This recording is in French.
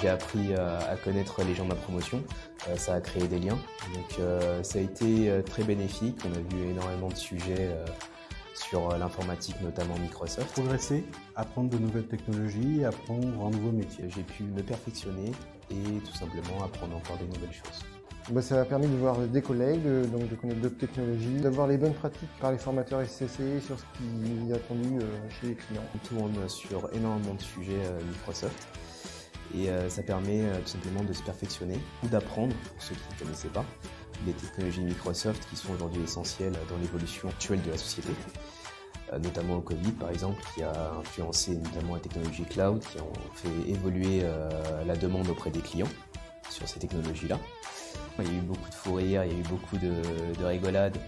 J'ai appris à connaître les gens de ma promotion, ça a créé des liens. Donc ça a été très bénéfique, on a vu énormément de sujets sur l'informatique, notamment Microsoft. Progresser, apprendre de nouvelles technologies, apprendre un nouveau métier. J'ai pu me perfectionner et tout simplement apprendre encore des nouvelles choses. Bah, ça m'a permis de voir des collègues, donc de connaître d'autres technologies, d'avoir les bonnes pratiques par les formateurs SCC sur ce qui est attendu euh, chez les clients. On tourne sur énormément de sujets euh, Microsoft et euh, ça permet tout simplement de se perfectionner ou d'apprendre, pour ceux qui ne connaissaient pas, les technologies Microsoft qui sont aujourd'hui essentielles dans l'évolution actuelle de la société notamment au Covid par exemple, qui a influencé notamment la technologie cloud, qui ont fait évoluer la demande auprès des clients sur ces technologies-là. Il y a eu beaucoup de fou rires, il y a eu beaucoup de rigolades